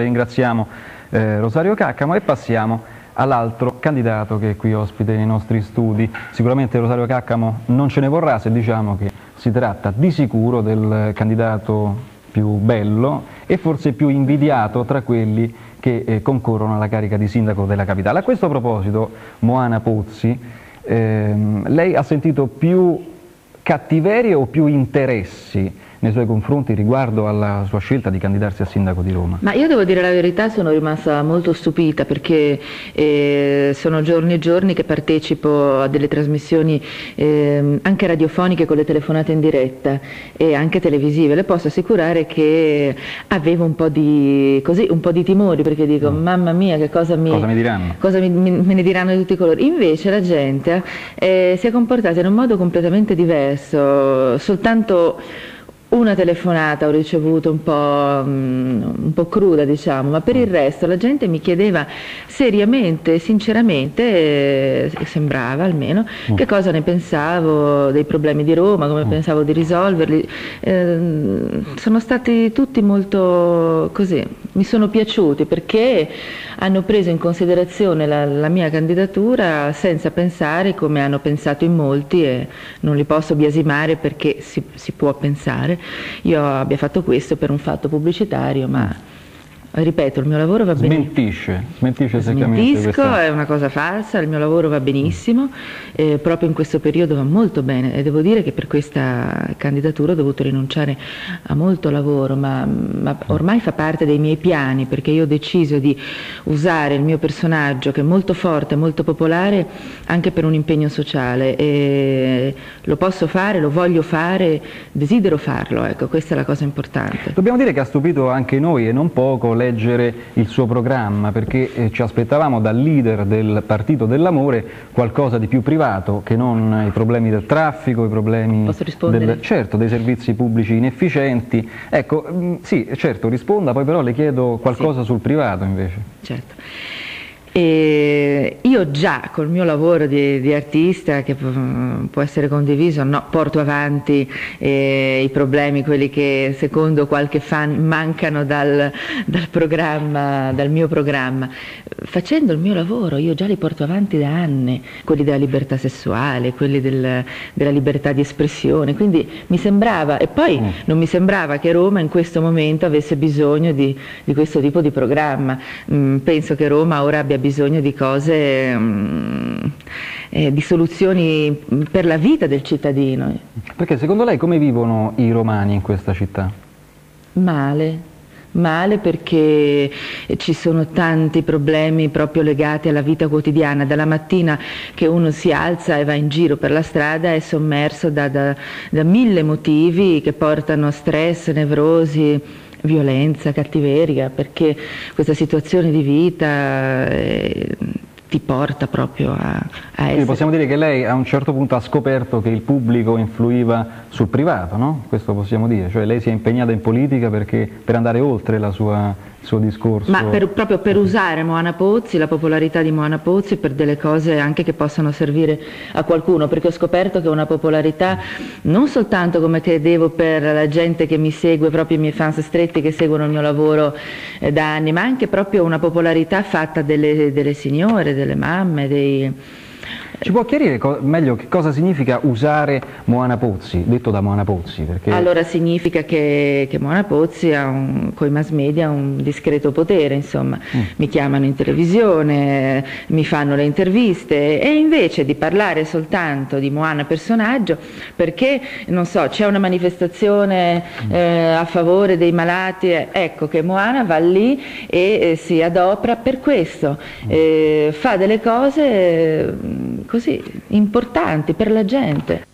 Ringraziamo eh, Rosario Caccamo e passiamo all'altro candidato che è qui ospite nei nostri studi. Sicuramente Rosario Caccamo non ce ne vorrà se diciamo che si tratta di sicuro del candidato più bello e forse più invidiato tra quelli che eh, concorrono alla carica di sindaco della capitale. A questo proposito, Moana Pozzi, ehm, lei ha sentito più cattiverie o più interessi nei suoi confronti riguardo alla sua scelta di candidarsi a sindaco di Roma? Ma io devo dire la verità, sono rimasta molto stupita perché eh, sono giorni e giorni che partecipo a delle trasmissioni eh, anche radiofoniche con le telefonate in diretta e anche televisive. Le posso assicurare che avevo un po' di, così, un po di timori perché dico mm. mamma mia che cosa mi, cosa mi diranno? Cosa mi, mi, me ne diranno di tutti i colori. Invece la gente eh, si è comportata in un modo completamente diverso, soltanto una telefonata ho ricevuto un po', mm, un po', cruda, diciamo, ma per il resto la gente mi chiedeva seriamente, sinceramente, eh, sembrava almeno, mm. che cosa ne pensavo dei problemi di Roma, come mm. pensavo di risolverli. Eh, sono stati tutti molto così, mi sono piaciuti perché hanno preso in considerazione la, la mia candidatura senza pensare come hanno pensato in molti e non li posso biasimare perché si, si può pensare io abbia fatto questo per un fatto pubblicitario, ma ripeto, il mio lavoro va benissimo. Smentisce, smentisce Smentisco, questa... è una cosa falsa, il mio lavoro va benissimo, eh, proprio in questo periodo va molto bene e devo dire che per questa candidatura ho dovuto rinunciare a molto lavoro, ma, ma ormai fa parte dei miei piani perché io ho deciso di usare il mio personaggio che è molto forte, molto popolare anche per un impegno sociale e lo posso fare, lo voglio fare, desidero farlo, ecco, questa è la cosa importante. Dobbiamo dire che ha stupito anche noi e non poco leggere il suo programma perché eh, ci aspettavamo dal leader del Partito dell'Amore qualcosa di più privato che non i problemi del traffico, i problemi del, certo, dei servizi pubblici inefficienti. Ecco, mm, sì, certo, risponda, poi però le chiedo qualcosa sì. sul privato invece. Certo. E io già col mio lavoro di, di artista, che può essere condiviso, no, porto avanti eh, i problemi, quelli che secondo qualche fan mancano dal, dal, programma, dal mio programma. Facendo il mio lavoro io già li porto avanti da anni, quelli della libertà sessuale, quelli del, della libertà di espressione, quindi mi sembrava, e poi mm. non mi sembrava che Roma in questo momento avesse bisogno di, di questo tipo di programma. Mm, penso che Roma ora abbia bisogno bisogno di cose, um, eh, di soluzioni per la vita del cittadino. Perché secondo lei come vivono i romani in questa città? Male, male perché ci sono tanti problemi proprio legati alla vita quotidiana, dalla mattina che uno si alza e va in giro per la strada è sommerso da, da, da mille motivi che portano a stress, nevrosi, violenza, cattiveria, perché questa situazione di vita eh, ti porta proprio a, a essere... Quindi possiamo dire che lei a un certo punto ha scoperto che il pubblico influiva sul privato, no? Questo possiamo dire, cioè lei si è impegnata in politica perché, per andare oltre la sua il suo discorso. Ma per, proprio per usare Moana Pozzi, la popolarità di Moana Pozzi per delle cose anche che possono servire a qualcuno, perché ho scoperto che una popolarità non soltanto come credevo per la gente che mi segue, proprio i miei fans stretti che seguono il mio lavoro eh, da anni, ma anche proprio una popolarità fatta delle, delle signore, delle mamme, dei ci può chiarire meglio che cosa significa usare Moana Pozzi, detto da Moana Pozzi? Perché... Allora significa che, che Moana Pozzi ha con i mass media un discreto potere, insomma, mm. mi chiamano in televisione, mi fanno le interviste e invece di parlare soltanto di Moana personaggio, perché non so, c'è una manifestazione mm. eh, a favore dei malati, eh, ecco che Moana va lì e eh, si adopera per questo, mm. Eh, fa delle cose così importanti per la gente.